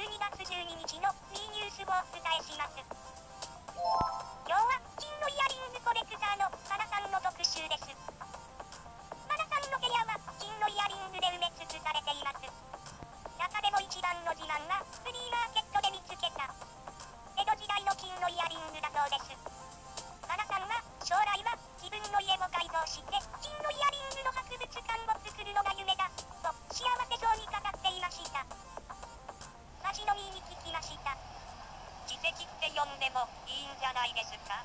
12した。奇跡って呼んでもいいんじゃないですか？